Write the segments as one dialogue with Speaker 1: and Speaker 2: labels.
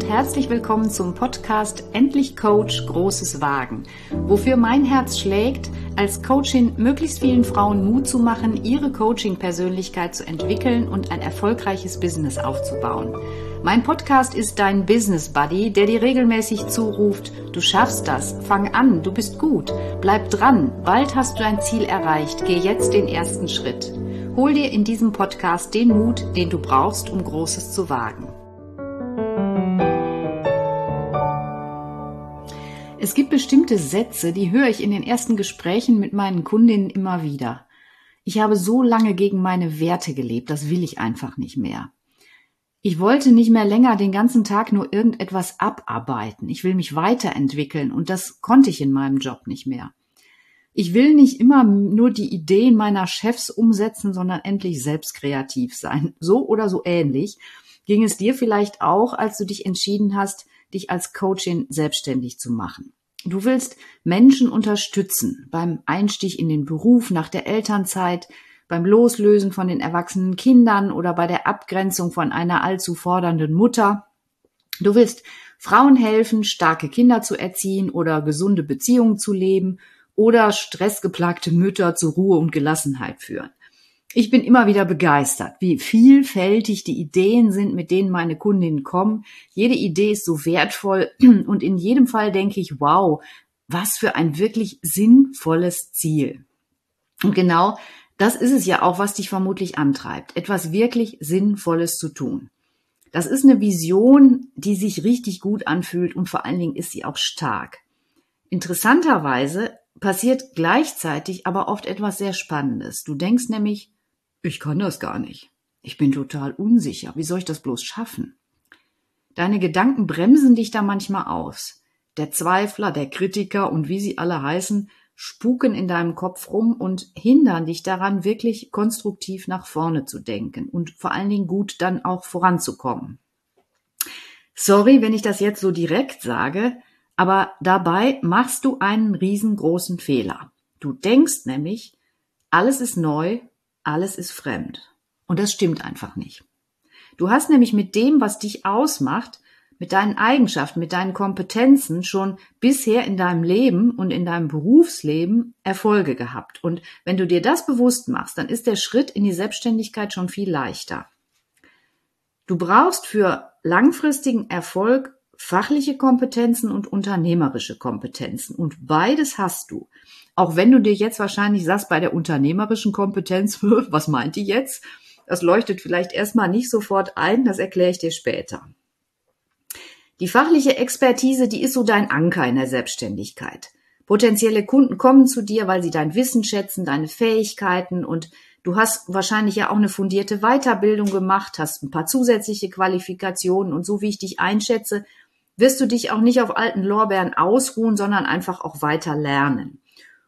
Speaker 1: und herzlich willkommen zum Podcast Endlich Coach Großes Wagen, wofür mein Herz schlägt, als Coachin möglichst vielen Frauen Mut zu machen, ihre Coaching-Persönlichkeit zu entwickeln und ein erfolgreiches Business aufzubauen. Mein Podcast ist dein Business Buddy, der dir regelmäßig zuruft, du schaffst das, fang an, du bist gut, bleib dran, bald hast du dein Ziel erreicht, geh jetzt den ersten Schritt. Hol dir in diesem Podcast den Mut, den du brauchst, um Großes zu wagen. Es gibt bestimmte Sätze, die höre ich in den ersten Gesprächen mit meinen Kundinnen immer wieder. Ich habe so lange gegen meine Werte gelebt, das will ich einfach nicht mehr. Ich wollte nicht mehr länger den ganzen Tag nur irgendetwas abarbeiten. Ich will mich weiterentwickeln und das konnte ich in meinem Job nicht mehr. Ich will nicht immer nur die Ideen meiner Chefs umsetzen, sondern endlich selbst kreativ sein. So oder so ähnlich ging es dir vielleicht auch, als du dich entschieden hast, dich als Coachin selbstständig zu machen. Du willst Menschen unterstützen beim Einstieg in den Beruf nach der Elternzeit, beim Loslösen von den erwachsenen Kindern oder bei der Abgrenzung von einer allzu fordernden Mutter. Du willst Frauen helfen, starke Kinder zu erziehen oder gesunde Beziehungen zu leben oder stressgeplagte Mütter zur Ruhe und Gelassenheit führen. Ich bin immer wieder begeistert, wie vielfältig die Ideen sind, mit denen meine Kundinnen kommen. Jede Idee ist so wertvoll und in jedem Fall denke ich, wow, was für ein wirklich sinnvolles Ziel. Und genau das ist es ja auch, was dich vermutlich antreibt, etwas wirklich Sinnvolles zu tun. Das ist eine Vision, die sich richtig gut anfühlt und vor allen Dingen ist sie auch stark. Interessanterweise passiert gleichzeitig aber oft etwas sehr Spannendes. Du denkst nämlich, ich kann das gar nicht. Ich bin total unsicher. Wie soll ich das bloß schaffen? Deine Gedanken bremsen dich da manchmal aus. Der Zweifler, der Kritiker und wie sie alle heißen, spuken in deinem Kopf rum und hindern dich daran, wirklich konstruktiv nach vorne zu denken und vor allen Dingen gut dann auch voranzukommen. Sorry, wenn ich das jetzt so direkt sage, aber dabei machst du einen riesengroßen Fehler. Du denkst nämlich, alles ist neu alles ist fremd. Und das stimmt einfach nicht. Du hast nämlich mit dem, was dich ausmacht, mit deinen Eigenschaften, mit deinen Kompetenzen schon bisher in deinem Leben und in deinem Berufsleben Erfolge gehabt. Und wenn du dir das bewusst machst, dann ist der Schritt in die Selbstständigkeit schon viel leichter. Du brauchst für langfristigen Erfolg fachliche Kompetenzen und unternehmerische Kompetenzen. Und beides hast du. Auch wenn du dir jetzt wahrscheinlich sagst, bei der unternehmerischen Kompetenz, was meint die jetzt? Das leuchtet vielleicht erstmal nicht sofort ein, das erkläre ich dir später. Die fachliche Expertise, die ist so dein Anker in der Selbstständigkeit. Potenzielle Kunden kommen zu dir, weil sie dein Wissen schätzen, deine Fähigkeiten und du hast wahrscheinlich ja auch eine fundierte Weiterbildung gemacht, hast ein paar zusätzliche Qualifikationen und so wie ich dich einschätze, wirst du dich auch nicht auf alten Lorbeeren ausruhen, sondern einfach auch weiter lernen.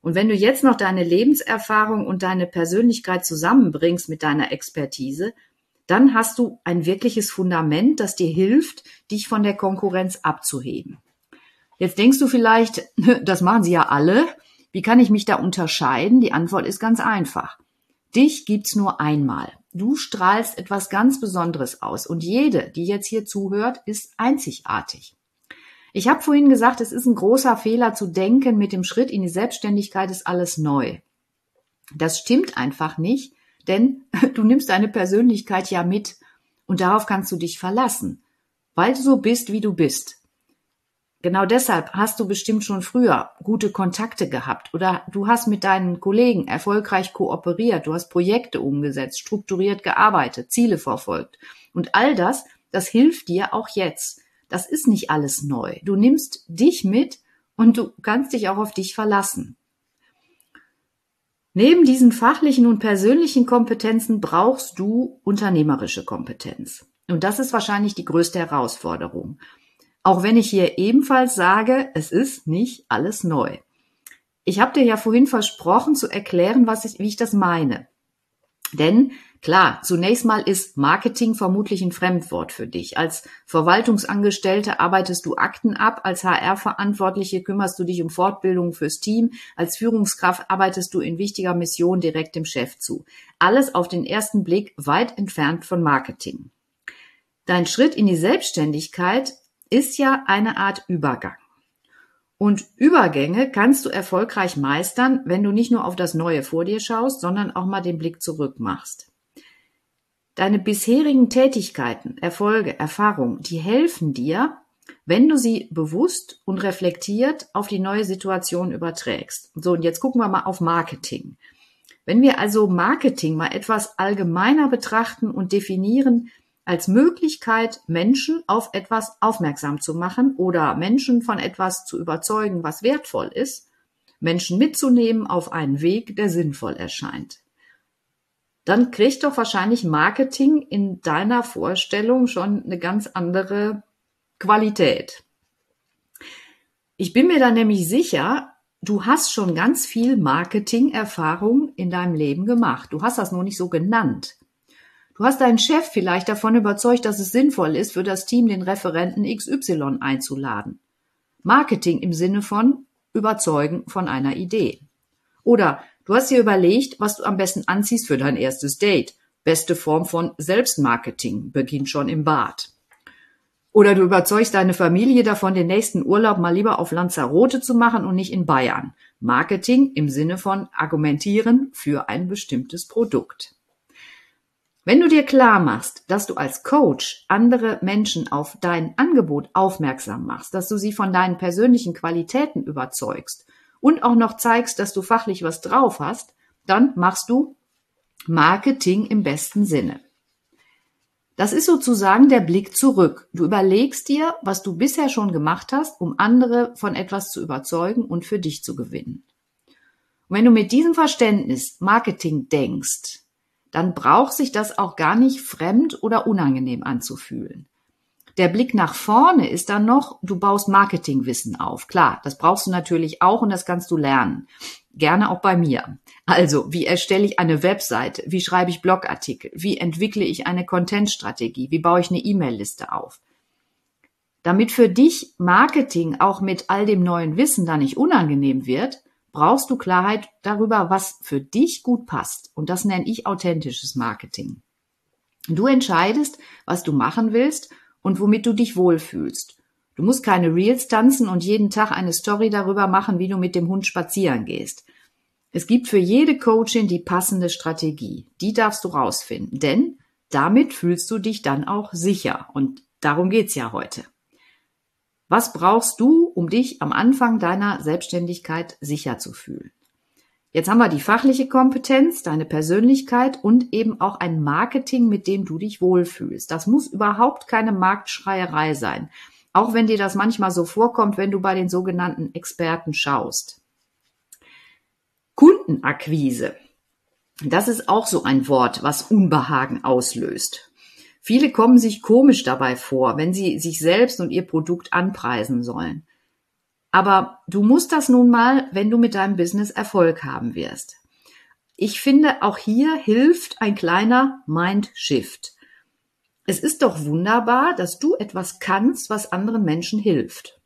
Speaker 1: Und wenn du jetzt noch deine Lebenserfahrung und deine Persönlichkeit zusammenbringst mit deiner Expertise, dann hast du ein wirkliches Fundament, das dir hilft, dich von der Konkurrenz abzuheben. Jetzt denkst du vielleicht, das machen sie ja alle. Wie kann ich mich da unterscheiden? Die Antwort ist ganz einfach. Dich gibt's nur einmal. Du strahlst etwas ganz Besonderes aus und jede, die jetzt hier zuhört, ist einzigartig. Ich habe vorhin gesagt, es ist ein großer Fehler zu denken, mit dem Schritt in die Selbstständigkeit ist alles neu. Das stimmt einfach nicht, denn du nimmst deine Persönlichkeit ja mit und darauf kannst du dich verlassen, weil du so bist, wie du bist. Genau deshalb hast du bestimmt schon früher gute Kontakte gehabt oder du hast mit deinen Kollegen erfolgreich kooperiert, du hast Projekte umgesetzt, strukturiert gearbeitet, Ziele verfolgt. Und all das, das hilft dir auch jetzt. Das ist nicht alles neu. Du nimmst dich mit und du kannst dich auch auf dich verlassen. Neben diesen fachlichen und persönlichen Kompetenzen brauchst du unternehmerische Kompetenz. Und das ist wahrscheinlich die größte Herausforderung. Auch wenn ich hier ebenfalls sage, es ist nicht alles neu. Ich habe dir ja vorhin versprochen zu erklären, was ich, wie ich das meine. Denn Klar, zunächst mal ist Marketing vermutlich ein Fremdwort für dich. Als Verwaltungsangestellte arbeitest du Akten ab, als HR-Verantwortliche kümmerst du dich um Fortbildung fürs Team, als Führungskraft arbeitest du in wichtiger Mission direkt dem Chef zu. Alles auf den ersten Blick weit entfernt von Marketing. Dein Schritt in die Selbstständigkeit ist ja eine Art Übergang. Und Übergänge kannst du erfolgreich meistern, wenn du nicht nur auf das Neue vor dir schaust, sondern auch mal den Blick zurück machst. Deine bisherigen Tätigkeiten, Erfolge, Erfahrungen, die helfen dir, wenn du sie bewusst und reflektiert auf die neue Situation überträgst. So, und jetzt gucken wir mal auf Marketing. Wenn wir also Marketing mal etwas allgemeiner betrachten und definieren als Möglichkeit, Menschen auf etwas aufmerksam zu machen oder Menschen von etwas zu überzeugen, was wertvoll ist, Menschen mitzunehmen auf einen Weg, der sinnvoll erscheint dann kriegt doch wahrscheinlich Marketing in deiner Vorstellung schon eine ganz andere Qualität. Ich bin mir da nämlich sicher, du hast schon ganz viel Marketing-Erfahrung in deinem Leben gemacht. Du hast das nur nicht so genannt. Du hast deinen Chef vielleicht davon überzeugt, dass es sinnvoll ist, für das Team den Referenten XY einzuladen. Marketing im Sinne von überzeugen von einer Idee. Oder Du hast dir überlegt, was du am besten anziehst für dein erstes Date. Beste Form von Selbstmarketing beginnt schon im Bad. Oder du überzeugst deine Familie davon, den nächsten Urlaub mal lieber auf Lanzarote zu machen und nicht in Bayern. Marketing im Sinne von argumentieren für ein bestimmtes Produkt. Wenn du dir klar machst, dass du als Coach andere Menschen auf dein Angebot aufmerksam machst, dass du sie von deinen persönlichen Qualitäten überzeugst und auch noch zeigst, dass du fachlich was drauf hast, dann machst du Marketing im besten Sinne. Das ist sozusagen der Blick zurück. Du überlegst dir, was du bisher schon gemacht hast, um andere von etwas zu überzeugen und für dich zu gewinnen. Und wenn du mit diesem Verständnis Marketing denkst, dann braucht sich das auch gar nicht fremd oder unangenehm anzufühlen. Der Blick nach vorne ist dann noch, du baust Marketingwissen auf. Klar, das brauchst du natürlich auch und das kannst du lernen. Gerne auch bei mir. Also, wie erstelle ich eine Webseite? Wie schreibe ich Blogartikel? Wie entwickle ich eine Contentstrategie? Wie baue ich eine E-Mail-Liste auf? Damit für dich Marketing auch mit all dem neuen Wissen da nicht unangenehm wird, brauchst du Klarheit darüber, was für dich gut passt. Und das nenne ich authentisches Marketing. Du entscheidest, was du machen willst und womit du dich wohlfühlst. Du musst keine Reels tanzen und jeden Tag eine Story darüber machen, wie du mit dem Hund spazieren gehst. Es gibt für jede Coachin die passende Strategie. Die darfst du rausfinden, denn damit fühlst du dich dann auch sicher. Und darum geht's ja heute. Was brauchst du, um dich am Anfang deiner Selbstständigkeit sicher zu fühlen? Jetzt haben wir die fachliche Kompetenz, deine Persönlichkeit und eben auch ein Marketing, mit dem du dich wohlfühlst. Das muss überhaupt keine Marktschreierei sein. Auch wenn dir das manchmal so vorkommt, wenn du bei den sogenannten Experten schaust. Kundenakquise. Das ist auch so ein Wort, was Unbehagen auslöst. Viele kommen sich komisch dabei vor, wenn sie sich selbst und ihr Produkt anpreisen sollen. Aber du musst das nun mal, wenn du mit deinem Business Erfolg haben wirst. Ich finde, auch hier hilft ein kleiner Mind-Shift. Es ist doch wunderbar, dass du etwas kannst, was anderen Menschen hilft.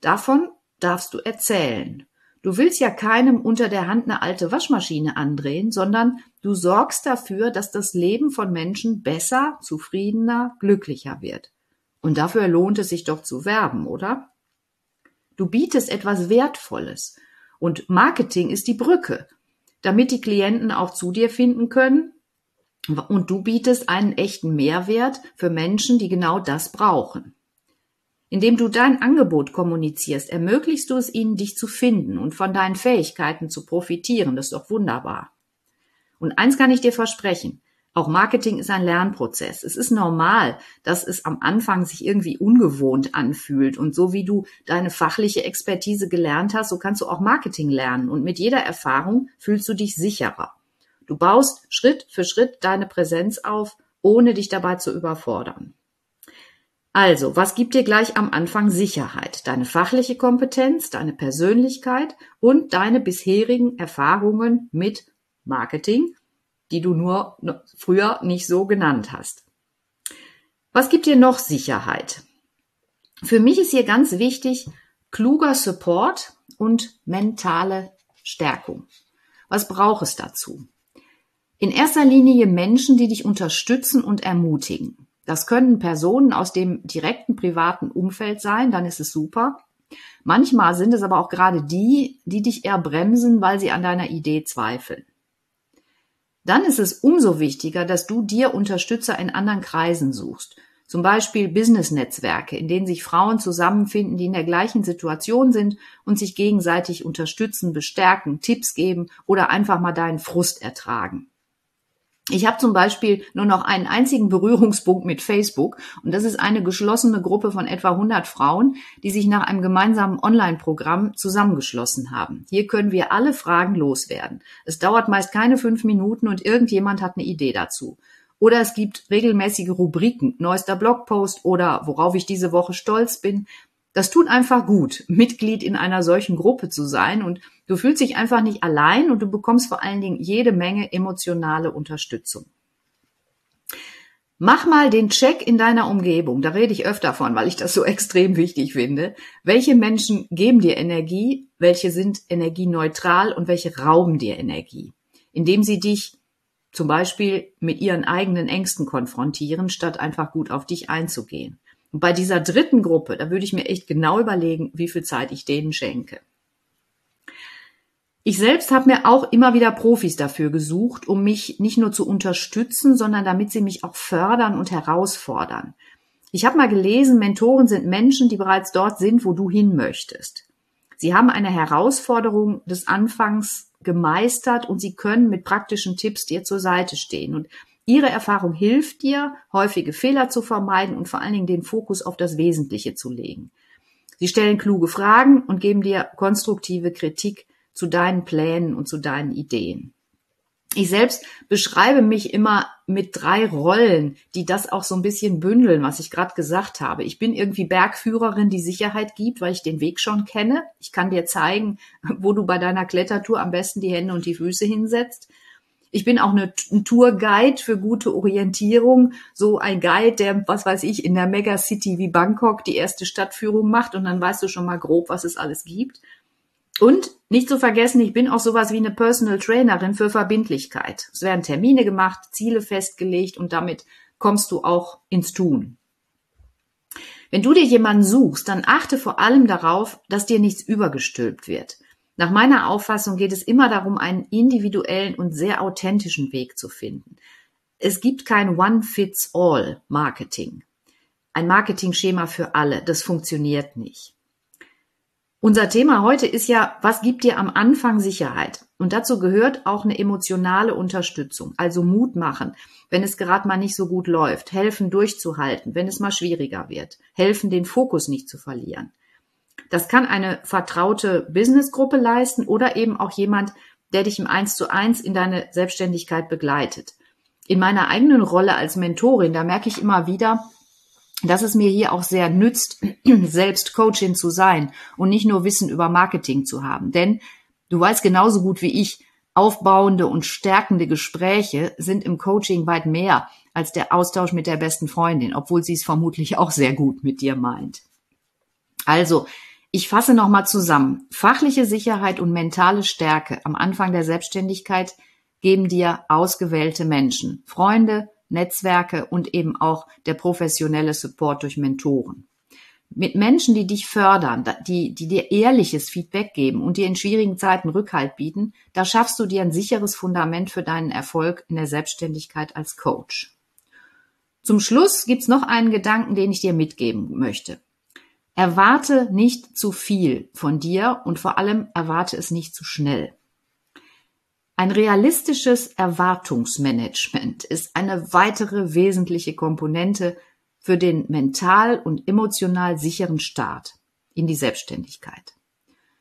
Speaker 1: Davon darfst du erzählen. Du willst ja keinem unter der Hand eine alte Waschmaschine andrehen, sondern du sorgst dafür, dass das Leben von Menschen besser, zufriedener, glücklicher wird. Und dafür lohnt es sich doch zu werben, oder? Du bietest etwas Wertvolles. Und Marketing ist die Brücke, damit die Klienten auch zu dir finden können. Und du bietest einen echten Mehrwert für Menschen, die genau das brauchen. Indem du dein Angebot kommunizierst, ermöglichst du es ihnen, dich zu finden und von deinen Fähigkeiten zu profitieren. Das ist doch wunderbar. Und eins kann ich dir versprechen. Auch Marketing ist ein Lernprozess. Es ist normal, dass es am Anfang sich irgendwie ungewohnt anfühlt. Und so wie du deine fachliche Expertise gelernt hast, so kannst du auch Marketing lernen. Und mit jeder Erfahrung fühlst du dich sicherer. Du baust Schritt für Schritt deine Präsenz auf, ohne dich dabei zu überfordern. Also, was gibt dir gleich am Anfang Sicherheit? Deine fachliche Kompetenz, deine Persönlichkeit und deine bisherigen Erfahrungen mit Marketing die du nur früher nicht so genannt hast. Was gibt dir noch Sicherheit? Für mich ist hier ganz wichtig kluger Support und mentale Stärkung. Was braucht es dazu? In erster Linie Menschen, die dich unterstützen und ermutigen. Das können Personen aus dem direkten privaten Umfeld sein, dann ist es super. Manchmal sind es aber auch gerade die, die dich eher bremsen, weil sie an deiner Idee zweifeln. Dann ist es umso wichtiger, dass du dir Unterstützer in anderen Kreisen suchst. Zum Beispiel Business-Netzwerke, in denen sich Frauen zusammenfinden, die in der gleichen Situation sind und sich gegenseitig unterstützen, bestärken, Tipps geben oder einfach mal deinen Frust ertragen. Ich habe zum Beispiel nur noch einen einzigen Berührungspunkt mit Facebook und das ist eine geschlossene Gruppe von etwa 100 Frauen, die sich nach einem gemeinsamen Online-Programm zusammengeschlossen haben. Hier können wir alle Fragen loswerden. Es dauert meist keine fünf Minuten und irgendjemand hat eine Idee dazu. Oder es gibt regelmäßige Rubriken, neuester Blogpost oder worauf ich diese Woche stolz bin. Das tut einfach gut, Mitglied in einer solchen Gruppe zu sein und du fühlst dich einfach nicht allein und du bekommst vor allen Dingen jede Menge emotionale Unterstützung. Mach mal den Check in deiner Umgebung. Da rede ich öfter von, weil ich das so extrem wichtig finde. Welche Menschen geben dir Energie? Welche sind energieneutral und welche rauben dir Energie? Indem sie dich zum Beispiel mit ihren eigenen Ängsten konfrontieren, statt einfach gut auf dich einzugehen. Und bei dieser dritten Gruppe, da würde ich mir echt genau überlegen, wie viel Zeit ich denen schenke. Ich selbst habe mir auch immer wieder Profis dafür gesucht, um mich nicht nur zu unterstützen, sondern damit sie mich auch fördern und herausfordern. Ich habe mal gelesen, Mentoren sind Menschen, die bereits dort sind, wo du hin möchtest. Sie haben eine Herausforderung des Anfangs gemeistert und sie können mit praktischen Tipps dir zur Seite stehen. Und Ihre Erfahrung hilft dir, häufige Fehler zu vermeiden und vor allen Dingen den Fokus auf das Wesentliche zu legen. Sie stellen kluge Fragen und geben dir konstruktive Kritik zu deinen Plänen und zu deinen Ideen. Ich selbst beschreibe mich immer mit drei Rollen, die das auch so ein bisschen bündeln, was ich gerade gesagt habe. Ich bin irgendwie Bergführerin, die Sicherheit gibt, weil ich den Weg schon kenne. Ich kann dir zeigen, wo du bei deiner Klettertour am besten die Hände und die Füße hinsetzt. Ich bin auch ein Tourguide für gute Orientierung. So ein Guide, der, was weiß ich, in der Megacity wie Bangkok die erste Stadtführung macht und dann weißt du schon mal grob, was es alles gibt. Und nicht zu vergessen, ich bin auch sowas wie eine Personal Trainerin für Verbindlichkeit. Es werden Termine gemacht, Ziele festgelegt und damit kommst du auch ins Tun. Wenn du dir jemanden suchst, dann achte vor allem darauf, dass dir nichts übergestülpt wird. Nach meiner Auffassung geht es immer darum, einen individuellen und sehr authentischen Weg zu finden. Es gibt kein One-Fits-All-Marketing. Ein Marketing-Schema für alle. Das funktioniert nicht. Unser Thema heute ist ja, was gibt dir am Anfang Sicherheit? Und dazu gehört auch eine emotionale Unterstützung, also Mut machen, wenn es gerade mal nicht so gut läuft, helfen durchzuhalten, wenn es mal schwieriger wird, helfen den Fokus nicht zu verlieren. Das kann eine vertraute Businessgruppe leisten oder eben auch jemand, der dich im Eins zu eins in deine Selbstständigkeit begleitet. In meiner eigenen Rolle als Mentorin, da merke ich immer wieder, dass es mir hier auch sehr nützt, selbst Coachin zu sein und nicht nur Wissen über Marketing zu haben. Denn du weißt genauso gut wie ich, aufbauende und stärkende Gespräche sind im Coaching weit mehr als der Austausch mit der besten Freundin, obwohl sie es vermutlich auch sehr gut mit dir meint. Also, ich fasse nochmal zusammen. Fachliche Sicherheit und mentale Stärke am Anfang der Selbstständigkeit geben dir ausgewählte Menschen, Freunde, Netzwerke und eben auch der professionelle Support durch Mentoren. Mit Menschen, die dich fördern, die, die dir ehrliches Feedback geben und dir in schwierigen Zeiten Rückhalt bieten, da schaffst du dir ein sicheres Fundament für deinen Erfolg in der Selbstständigkeit als Coach. Zum Schluss gibt's noch einen Gedanken, den ich dir mitgeben möchte. Erwarte nicht zu viel von dir und vor allem erwarte es nicht zu schnell. Ein realistisches Erwartungsmanagement ist eine weitere wesentliche Komponente für den mental und emotional sicheren Start in die Selbstständigkeit.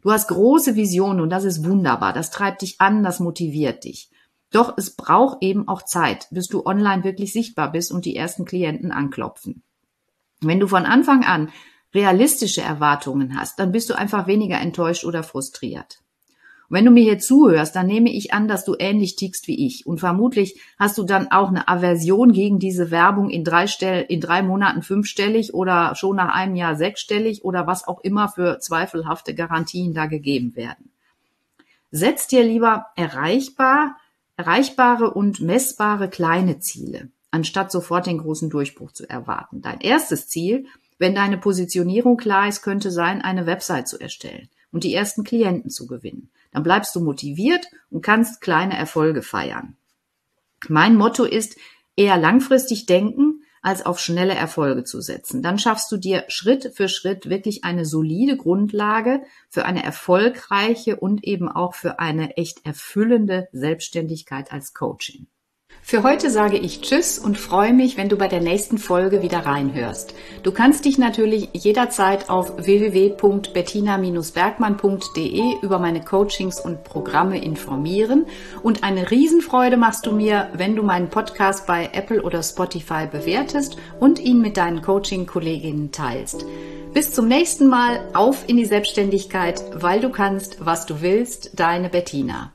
Speaker 1: Du hast große Visionen und das ist wunderbar. Das treibt dich an, das motiviert dich. Doch es braucht eben auch Zeit, bis du online wirklich sichtbar bist und die ersten Klienten anklopfen. Wenn du von Anfang an realistische Erwartungen hast, dann bist du einfach weniger enttäuscht oder frustriert. Und wenn du mir hier zuhörst, dann nehme ich an, dass du ähnlich tickst wie ich. Und vermutlich hast du dann auch eine Aversion gegen diese Werbung in drei, Stell in drei Monaten fünfstellig oder schon nach einem Jahr sechsstellig oder was auch immer für zweifelhafte Garantien da gegeben werden. Setz dir lieber erreichbar, erreichbare und messbare kleine Ziele. anstatt sofort den großen Durchbruch zu erwarten. Dein erstes Ziel, wenn deine Positionierung klar ist, könnte sein, eine Website zu erstellen und die ersten Klienten zu gewinnen. Dann bleibst du motiviert und kannst kleine Erfolge feiern. Mein Motto ist, eher langfristig denken, als auf schnelle Erfolge zu setzen. Dann schaffst du dir Schritt für Schritt wirklich eine solide Grundlage für eine erfolgreiche und eben auch für eine echt erfüllende Selbstständigkeit als Coaching. Für heute sage ich Tschüss und freue mich, wenn du bei der nächsten Folge wieder reinhörst. Du kannst dich natürlich jederzeit auf www.bettina-bergmann.de über meine Coachings und Programme informieren und eine Riesenfreude machst du mir, wenn du meinen Podcast bei Apple oder Spotify bewertest und ihn mit deinen Coaching-Kolleginnen teilst. Bis zum nächsten Mal, auf in die Selbstständigkeit, weil du kannst, was du willst, deine Bettina.